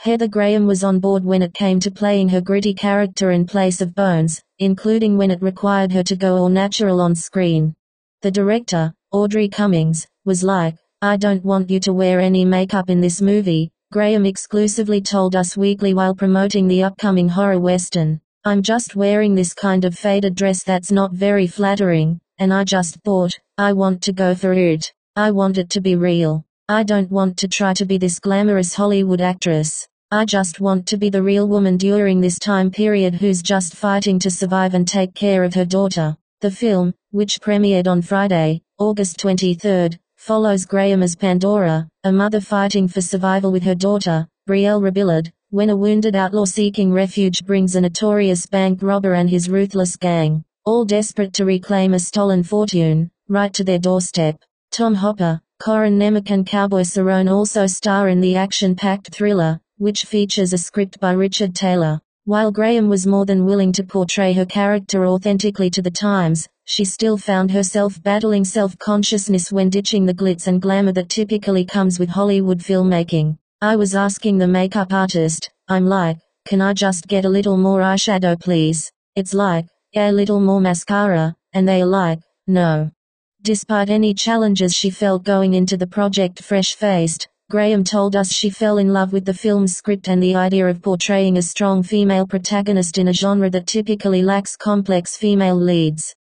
Heather Graham was on board when it came to playing her gritty character in place of Bones, including when it required her to go all natural on screen. The director, Audrey Cummings, was like, I don't want you to wear any makeup in this movie, Graham exclusively told Us Weekly while promoting the upcoming horror western. I'm just wearing this kind of faded dress that's not very flattering, and I just thought, I want to go for it. I want it to be real. I don't want to try to be this glamorous Hollywood actress. I just want to be the real woman during this time period who's just fighting to survive and take care of her daughter. The film, which premiered on Friday, August 23, follows Graham as Pandora, a mother fighting for survival with her daughter, Brielle Robillard, when a wounded outlaw seeking refuge brings a notorious bank robber and his ruthless gang, all desperate to reclaim a stolen fortune, right to their doorstep. Tom Hopper, Corin Nemec and Cowboy Cerrone also star in the action-packed thriller, which features a script by Richard Taylor. While Graham was more than willing to portray her character authentically to the times, she still found herself battling self-consciousness when ditching the glitz and glamour that typically comes with Hollywood filmmaking. I was asking the makeup artist, I'm like, can I just get a little more eyeshadow please? It's like, yeah, a little more mascara, and they are like, no. Despite any challenges she felt going into the project fresh-faced, Graham told us she fell in love with the film's script and the idea of portraying a strong female protagonist in a genre that typically lacks complex female leads.